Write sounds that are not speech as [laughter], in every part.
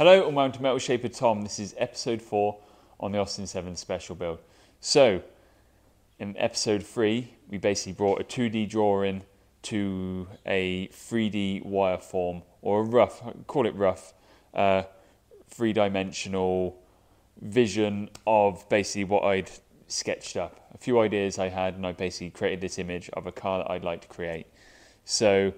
Hello and welcome to Metal Shaper Tom. This is episode 4 on the Austin 7 special build. So, in episode 3, we basically brought a 2D drawing to a 3D wireframe, or a rough, call it rough, uh, three dimensional vision of basically what I'd sketched up. A few ideas I had, and I basically created this image of a car that I'd like to create. So,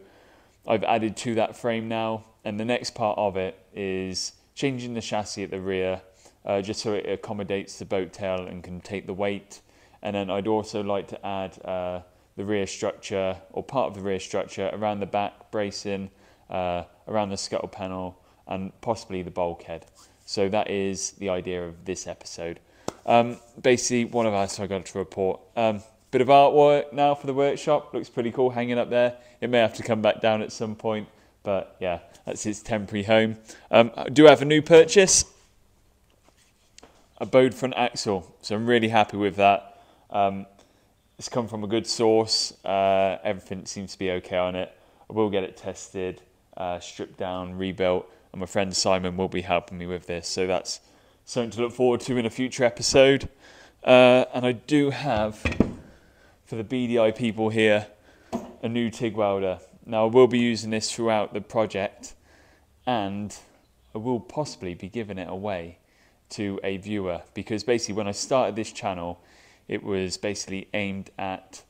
I've added to that frame now, and the next part of it is changing the chassis at the rear uh, just so it accommodates the boat tail and can take the weight. And then I'd also like to add uh, the rear structure or part of the rear structure around the back bracing, uh, around the scuttle panel, and possibly the bulkhead. So that is the idea of this episode. Um, basically, one of us I got to report. Um, bit of artwork now for the workshop. Looks pretty cool hanging up there. It may have to come back down at some point, but yeah, that's its temporary home. Um, I do have a new purchase, a bowed front axle. So I'm really happy with that. Um, it's come from a good source. Uh, everything seems to be okay on it. I will get it tested, uh, stripped down, rebuilt, and my friend Simon will be helping me with this. So that's something to look forward to in a future episode. Uh, and I do have for the BDI people here a new TIG welder. Now I will be using this throughout the project and I will possibly be giving it away to a viewer because basically when I started this channel it was basically aimed at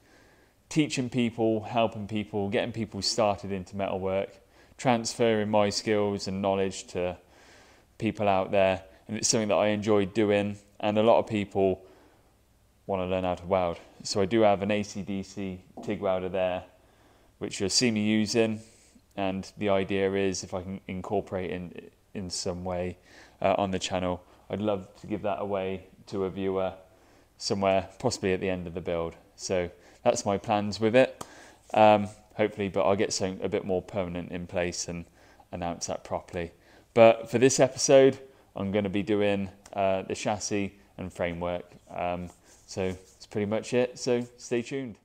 teaching people, helping people, getting people started into metalwork, transferring my skills and knowledge to people out there and it's something that I enjoy doing and a lot of people want to learn how to weld. So I do have an AC/DC TIG welder there, which you'll see me using. And the idea is if I can incorporate in in some way uh, on the channel, I'd love to give that away to a viewer somewhere, possibly at the end of the build. So that's my plans with it. Um, hopefully, but I'll get something a bit more permanent in place and announce that properly. But for this episode, I'm going to be doing uh, the chassis and framework. Um, so that's pretty much it. So stay tuned.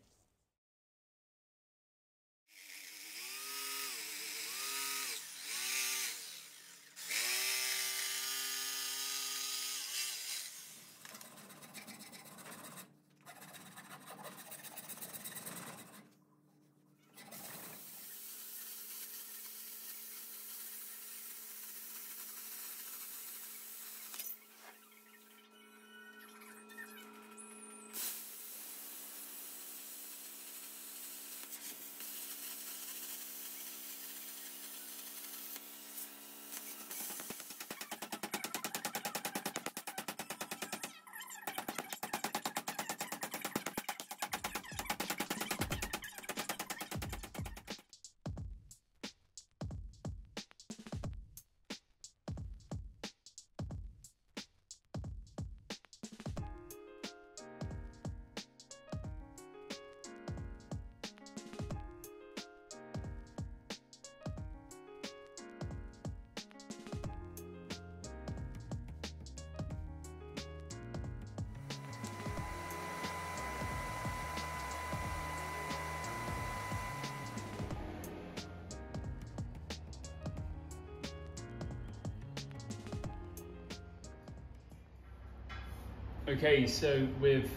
Okay, so with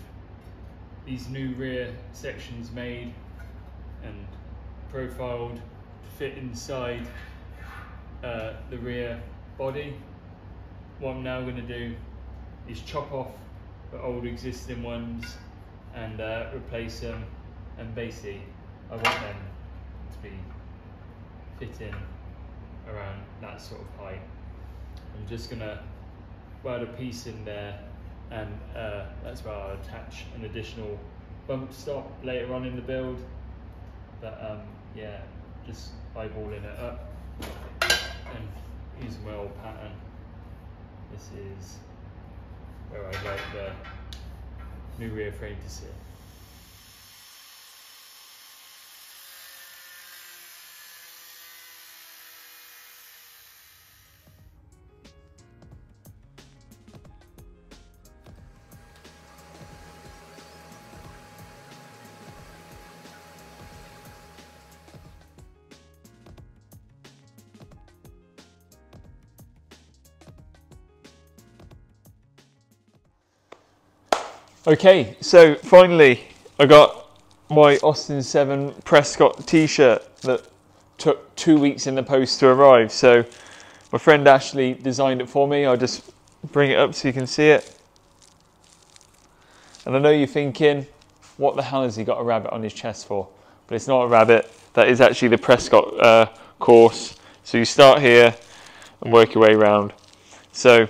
these new rear sections made and profiled to fit inside uh, the rear body, what I'm now going to do is chop off the old existing ones and uh, replace them and basically I want them to be fitting around that sort of height. I'm just going to weld a piece in there and uh, that's where I'll attach an additional bump stop later on in the build. But um, yeah, just eyeballing it up and using my old pattern. This is where I'd like the new rear frame to sit. Okay, so finally I got my Austin 7 Prescott t-shirt that took two weeks in the post to arrive. So my friend Ashley designed it for me. I'll just bring it up so you can see it. And I know you're thinking, what the hell has he got a rabbit on his chest for? But it's not a rabbit. That is actually the Prescott uh, course. So you start here and work your way around. So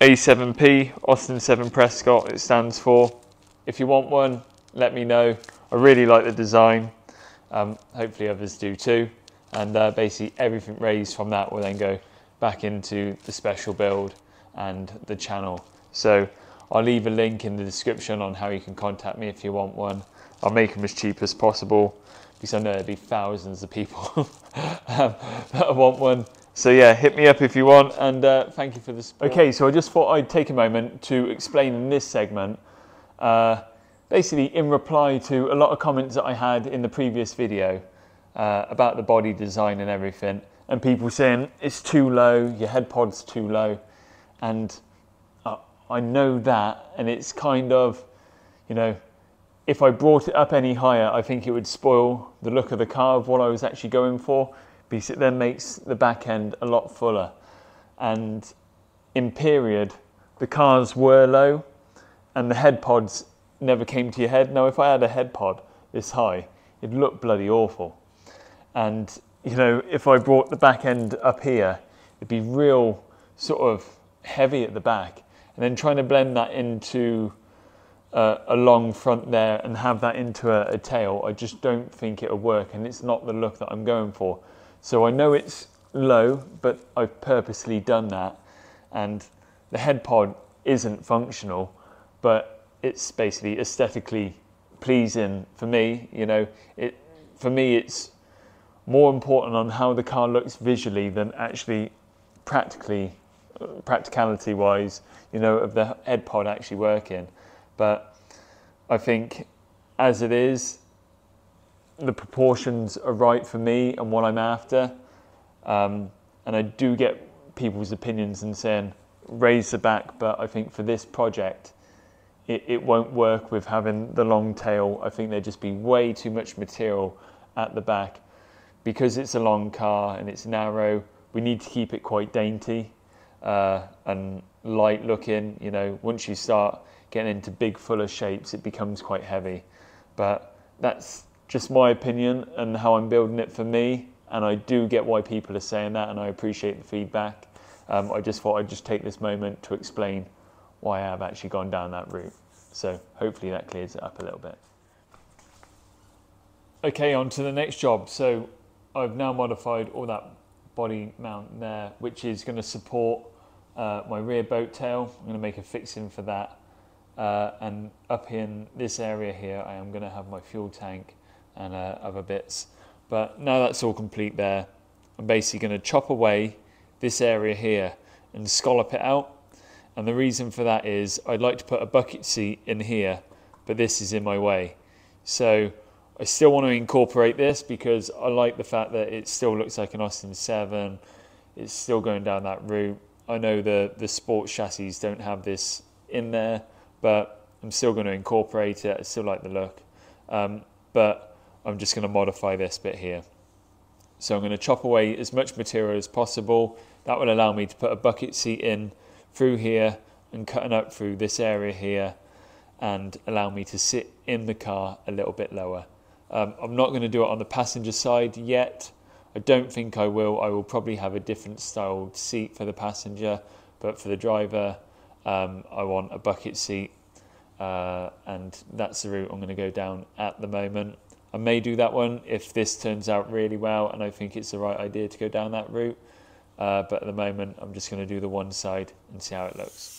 A7P, Austin 7 Prescott, it stands for. If you want one, let me know. I really like the design. Um, hopefully others do too. And uh, basically everything raised from that will then go back into the special build and the channel. So I'll leave a link in the description on how you can contact me if you want one. I'll make them as cheap as possible because I know there'll be thousands of people [laughs] that want one. So yeah, hit me up if you want and uh, thank you for this. Okay, so I just thought I'd take a moment to explain in this segment, uh, basically in reply to a lot of comments that I had in the previous video uh, about the body design and everything and people saying it's too low, your head pod's too low. And I know that, and it's kind of, you know, if I brought it up any higher, I think it would spoil the look of the car of what I was actually going for, because it then makes the back end a lot fuller. And in period, the cars were low, and the head pods never came to your head. Now, if I had a head pod this high, it'd look bloody awful. And you know, if I brought the back end up here, it'd be real sort of heavy at the back and then trying to blend that into uh, a long front there and have that into a, a tail, I just don't think it'll work and it's not the look that I'm going for. So I know it's low, but I've purposely done that and the head pod isn't functional, but it's basically aesthetically pleasing for me. You know, it for me it's more important on how the car looks visually than actually practically practicality wise, you know, of the head pod actually working. But I think as it is, the proportions are right for me and what I'm after. Um, and I do get people's opinions and saying raise the back, but I think for this project, it, it won't work with having the long tail. I think there'd just be way too much material at the back. Because it's a long car and it's narrow, we need to keep it quite dainty uh, and light looking. You know, once you start getting into big, fuller shapes, it becomes quite heavy. But that's just my opinion and how I'm building it for me. And I do get why people are saying that, and I appreciate the feedback. Um, I just thought I'd just take this moment to explain why I have actually gone down that route. So hopefully that clears it up a little bit. Okay, on to the next job. So I've now modified all that body mount there, which is going to support uh, my rear boat tail. I'm going to make a fixing for that. Uh, and up in this area here, I am going to have my fuel tank and uh, other bits. But now that's all complete there, I'm basically going to chop away this area here and scallop it out. And the reason for that is I'd like to put a bucket seat in here, but this is in my way. So I still want to incorporate this because I like the fact that it still looks like an Austin 7. It's still going down that route. I know the, the sports chassis don't have this in there, but I'm still going to incorporate it. I still like the look. Um, but I'm just going to modify this bit here. So I'm going to chop away as much material as possible. That will allow me to put a bucket seat in through here and cutting up through this area here and allow me to sit in the car a little bit lower. Um, I'm not going to do it on the passenger side yet. I don't think I will. I will probably have a different styled seat for the passenger, but for the driver, um, I want a bucket seat, uh, and that's the route I'm going to go down at the moment. I may do that one if this turns out really well and I think it's the right idea to go down that route. Uh, but at the moment, I'm just going to do the one side and see how it looks.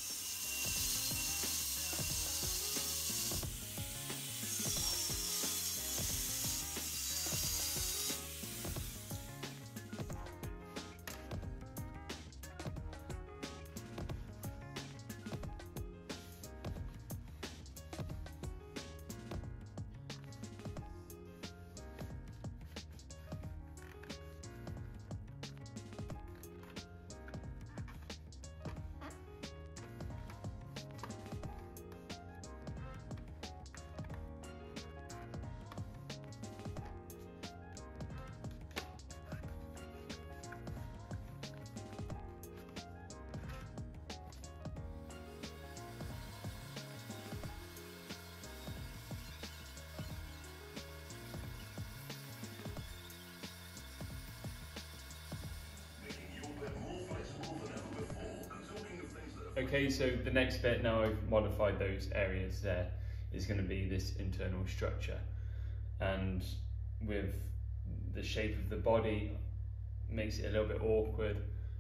Okay, so the next bit now I've modified those areas there is going to be this internal structure. And with the shape of the body makes it a little bit awkward.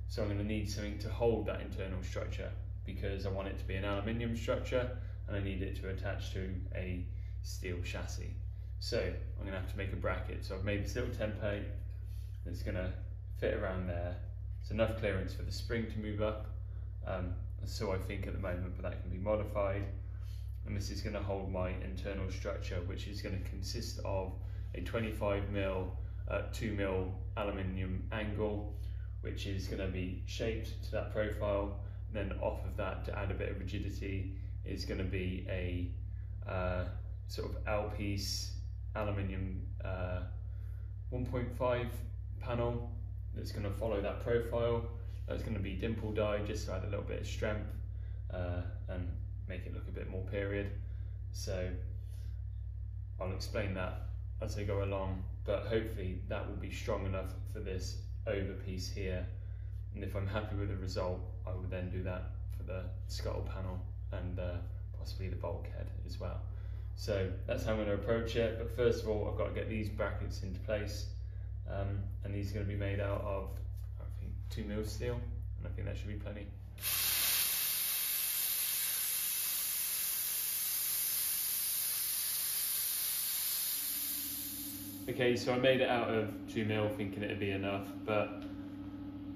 So I'm going to need something to hold that internal structure because I want it to be an aluminium structure and I need it to attach to a steel chassis. So I'm going to have to make a bracket. So I've made this little template that's going to fit around there. It's enough clearance for the spring to move up. Um, so I think at the moment, but that can be modified. And this is going to hold my internal structure, which is going to consist of a 25 mil, uh, 2 mil aluminium angle, which is going to be shaped to that profile. And then off of that, to add a bit of rigidity, is going to be a uh, sort of L-piece aluminium uh, 1.5 panel that's going to follow that profile. That's going to be dimple died just to add a little bit of strength uh, and make it look a bit more period. So I'll explain that as I go along, but hopefully that will be strong enough for this over piece here. And if I'm happy with the result, I will then do that for the scuttle panel and uh, possibly the bulkhead as well. So that's how I'm going to approach it. But first of all, I've got to get these brackets into place. Um, and these are going to be made out of, two mil steel. And I think that should be plenty. Okay, so I made it out of two mil thinking it'd be enough, but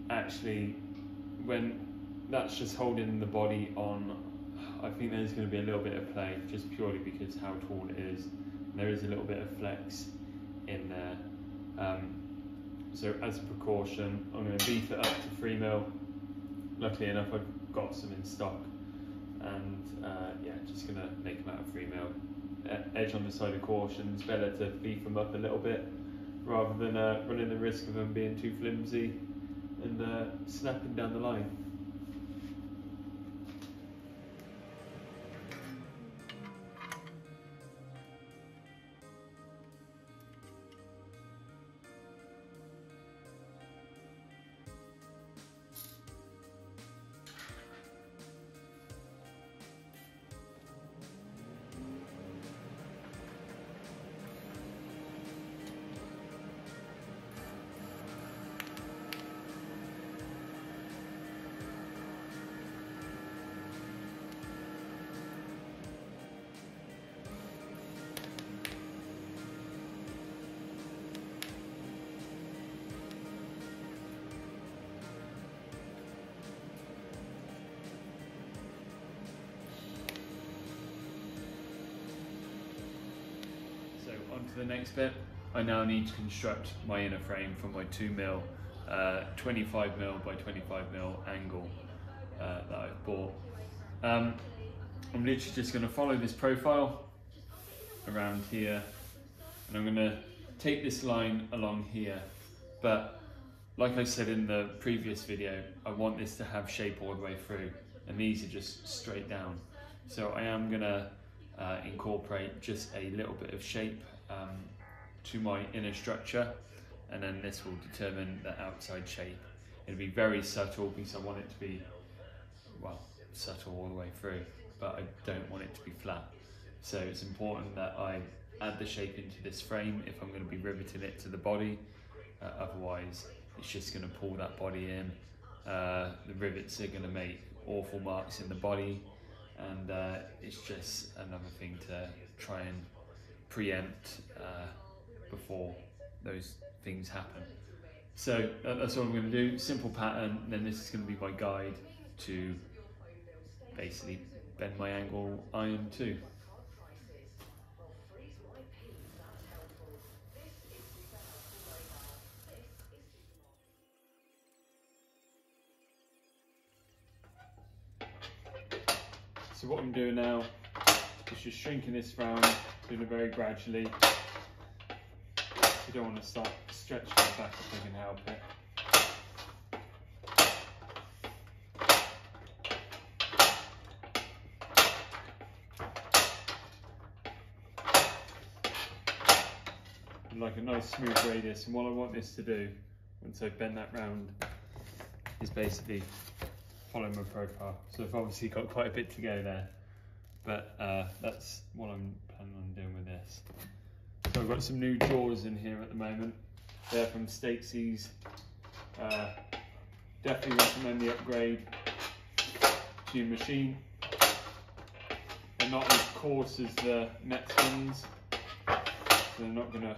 actually when that's just holding the body on I think there's going to be a little bit of play just purely because how tall it is. There is a little bit of flex in there. Um, so as a precaution, I'm going to beef it up to 3 mil. Luckily enough, I've got some in stock. And uh, yeah, just going to make them out of 3 mil. Edge on the side of caution, it's better to beef them up a little bit rather than uh, running the risk of them being too flimsy and uh, snapping down the line. On to the next bit. I now need to construct my inner frame from my 2 mil, uh, 25 mil by 25 mil angle uh, that I've bought. Um, I'm literally just going to follow this profile around here and I'm going to take this line along here but like I said in the previous video I want this to have shape all the way through and these are just straight down so I am going to uh, incorporate just a little bit of shape um, to my inner structure and then this will determine the outside shape. It'll be very subtle because I want it to be, well, subtle all the way through, but I don't want it to be flat. So it's important that I add the shape into this frame if I'm going to be riveting it to the body. Uh, otherwise, it's just going to pull that body in. Uh, the rivets are going to make awful marks in the body, and uh, it's just another thing to try and preempt uh, before those things happen. So that's what I'm going to do, simple pattern, then this is going to be my guide to basically bend my angle iron too. So what I'm doing now is just shrinking this round doing it very gradually. You don't want to start stretching it back if you can help it. like a nice smooth radius and what I want this to do once I bend that round is basically follow my profile. So I've obviously got quite a bit to go there, but uh, that's what I'm this. So I've got some new drawers in here at the moment. They're from Stacey's. Uh, definitely recommend the upgrade to your machine. They're not as coarse as the next ones, so they're not going to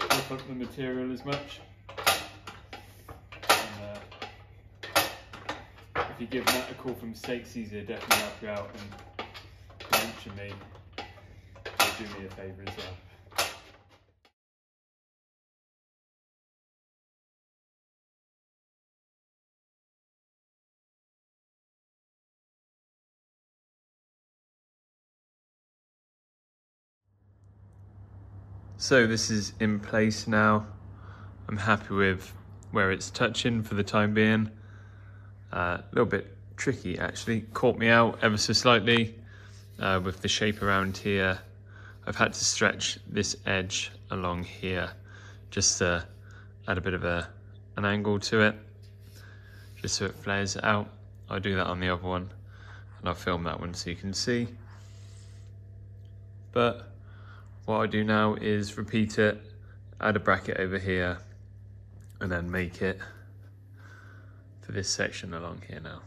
rip up the material as much. Uh, if you give Matt a call from Stacey's, he'll definitely help you out and mention me. Do me a favour as well. So this is in place now. I'm happy with where it's touching for the time being. A uh, little bit tricky actually, caught me out ever so slightly uh, with the shape around here. I've had to stretch this edge along here just to add a bit of a, an angle to it, just so it flares out. I'll do that on the other one and I'll film that one so you can see. But what I do now is repeat it, add a bracket over here, and then make it for this section along here now.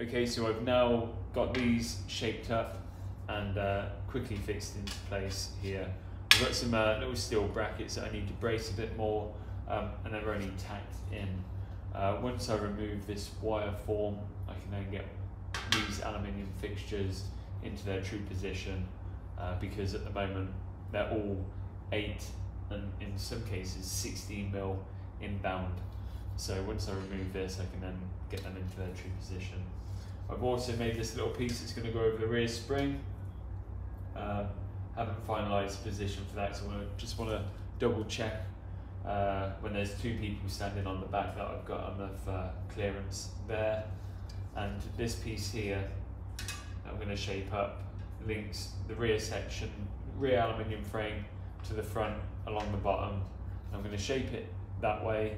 Okay, so I've now got these shaped up and uh, quickly fixed into place here. I've got some uh, little steel brackets that I need to brace a bit more um, and they're only tacked in. Uh, once I remove this wire form, I can then get these aluminium fixtures into their true position uh, because at the moment they're all 8 and in some cases 16 mil inbound. So once I remove this, I can then get them into their true position. I've also made this little piece that's going to go over the rear spring. Um, haven't finalised position for that, so I just want to double check uh, when there's two people standing on the back that I've got enough uh, clearance there. And this piece here, I'm going to shape up, links the rear section, rear aluminium frame to the front along the bottom. I'm going to shape it that way,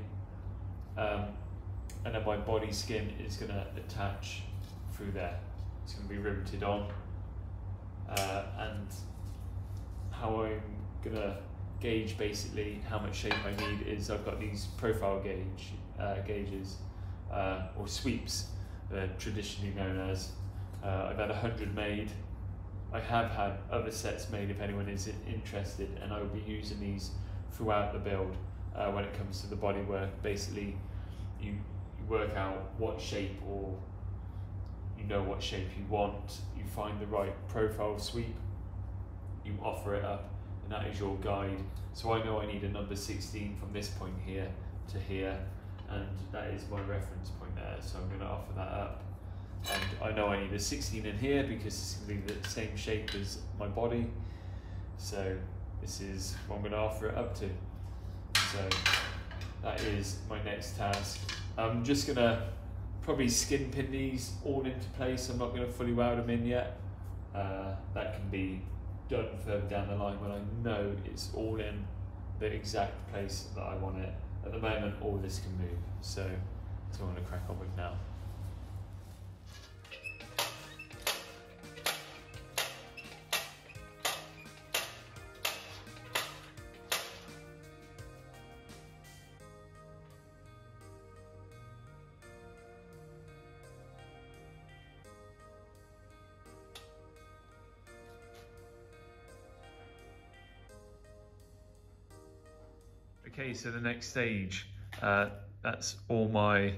um, and then my body skin is going to attach through there. It's going to be riveted on. Uh, and how I'm going to gauge basically how much shape I need is I've got these profile gauge uh, gauges uh, or sweeps, they're traditionally known as. Uh, I've had a hundred made. I have had other sets made if anyone is interested, and I will be using these throughout the build uh, when it comes to the bodywork. Basically, you, you work out what shape or you know what shape you want, you find the right profile sweep, you offer it up, and that is your guide. So I know I need a number 16 from this point here to here, and that is my reference point there, so I'm going to offer that up. And I know I need a 16 in here because it's going to be the same shape as my body, so this is what I'm going to offer it up to. So that is my next task. I'm just going to probably skin pin these all into place. I'm not going to fully weld them in yet. Uh, that can be done further down the line when I know it's all in the exact place that I want it at the moment all this can move. So that's what I'm to crack on with now. So the next stage, uh, that's all my,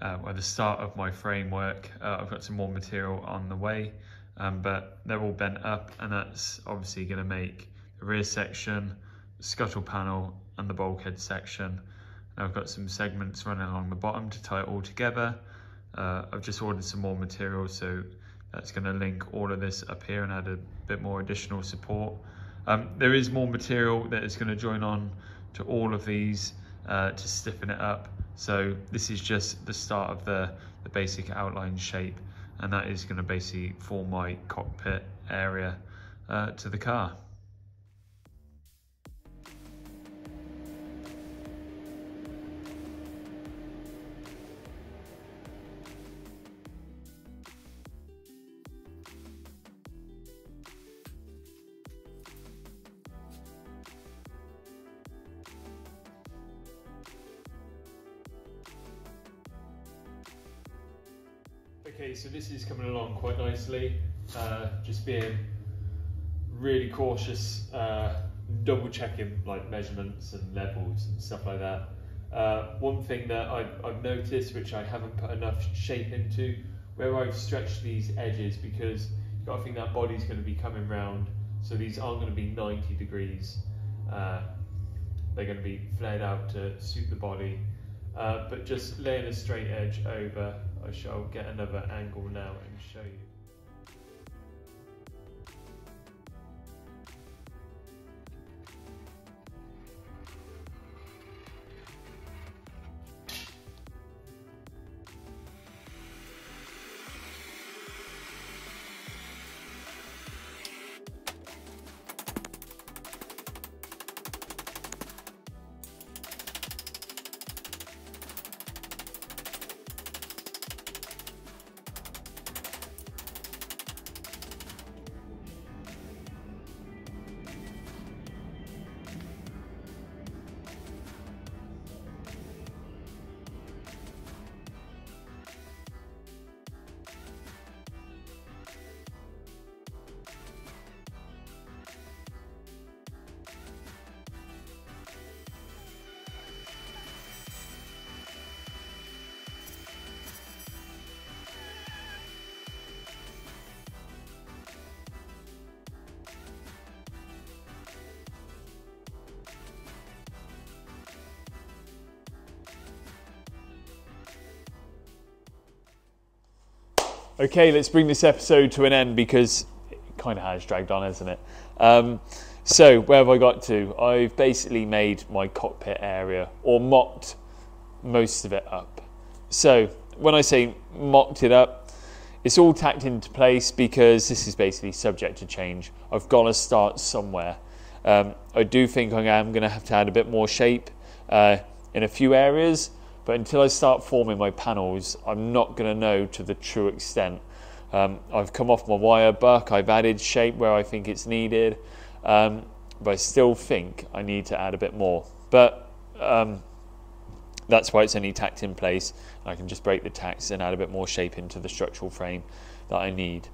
uh, well, the start of my framework. Uh, I've got some more material on the way, um, but they're all bent up and that's obviously gonna make the rear section, the scuttle panel and the bulkhead section. And I've got some segments running along the bottom to tie it all together. Uh, I've just ordered some more material, so that's gonna link all of this up here and add a bit more additional support. Um, there is more material that is gonna join on to all of these uh, to stiffen it up. So this is just the start of the, the basic outline shape and that is going to basically form my cockpit area uh, to the car. Uh, just being really cautious, uh, double checking like measurements and levels and stuff like that. Uh, one thing that I've, I've, noticed, which I haven't put enough shape into, where I've stretched these edges because you've got to think that body's going to be coming round, so these aren't going to be 90 degrees. Uh, they're going to be flared out to suit the body. Uh, but just laying a straight edge over I shall get another angle now and show you. Okay, let's bring this episode to an end because it kind of has dragged on, hasn't it? Um, so, where have I got to? I've basically made my cockpit area or mocked most of it up. So, when I say mocked it up, it's all tacked into place because this is basically subject to change. I've got to start somewhere. Um, I do think I am going to have to add a bit more shape uh, in a few areas but until I start forming my panels, I'm not going to know to the true extent. Um, I've come off my wire buck, I've added shape where I think it's needed, um, but I still think I need to add a bit more. But um, that's why it's only tacked in place. I can just break the tacks and add a bit more shape into the structural frame that I need.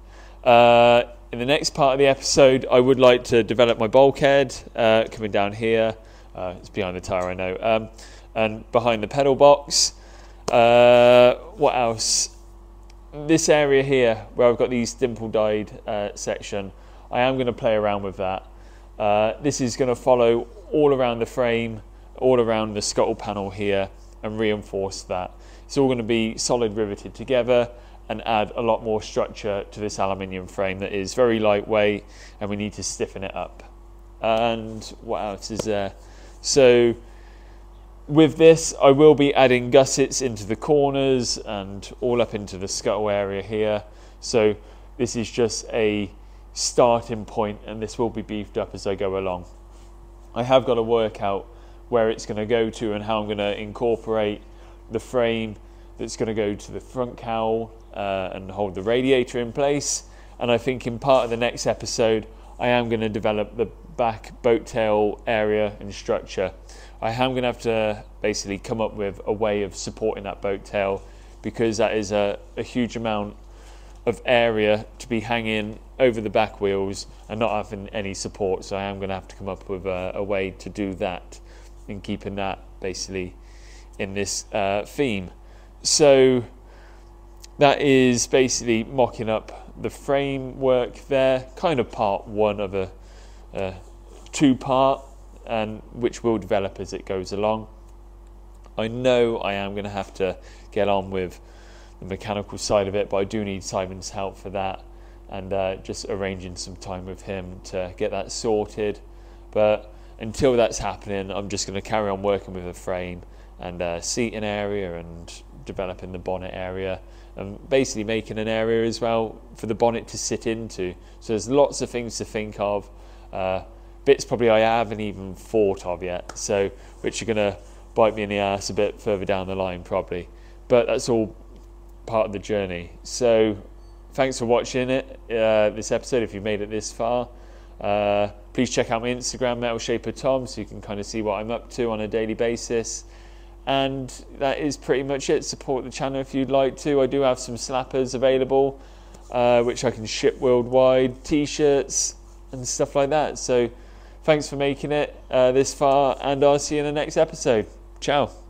Uh, in the next part of the episode, I would like to develop my bulkhead uh, coming down here. Uh, it's behind the tyre, I know. Um, and behind the pedal box. Uh, what else? This area here, where I've got these dimple died uh, section, I am going to play around with that. Uh, this is going to follow all around the frame, all around the scuttle panel here, and reinforce that. It's all going to be solid riveted together and add a lot more structure to this aluminium frame that is very lightweight and we need to stiffen it up. And what else is there? So with this, I will be adding gussets into the corners and all up into the scuttle area here. So this is just a starting point and this will be beefed up as I go along. I have got to work out where it's going to go to and how I'm going to incorporate the frame that's going to go to the front cowl uh, and hold the radiator in place. And I think in part of the next episode, I am going to develop the back boat tail area and structure. I am going to have to basically come up with a way of supporting that boat tail because that is a, a huge amount of area to be hanging over the back wheels and not having any support. So I am going to have to come up with a, a way to do that and keeping that basically in this uh, theme. So that is basically mocking up the framework there, kind of part one of a, a two part, and which will develop as it goes along. I know I am going to have to get on with the mechanical side of it, but I do need Simon's help for that and uh, just arranging some time with him to get that sorted. But until that's happening, I'm just going to carry on working with the frame and uh, seating area and developing the bonnet area and basically making an area as well for the bonnet to sit into. So there's lots of things to think of. Uh, bits probably I haven't even thought of yet, so which are going to bite me in the ass a bit further down the line probably. But that's all part of the journey. So thanks for watching it, uh, this episode, if you've made it this far. Uh, please check out my Instagram, Metal Shaper Tom, so you can kind of see what I'm up to on a daily basis. And that is pretty much it. Support the channel if you'd like to. I do have some slappers available, uh, which I can ship worldwide, t-shirts and stuff like that. So thanks for making it uh, this far, and I'll see you in the next episode. Ciao.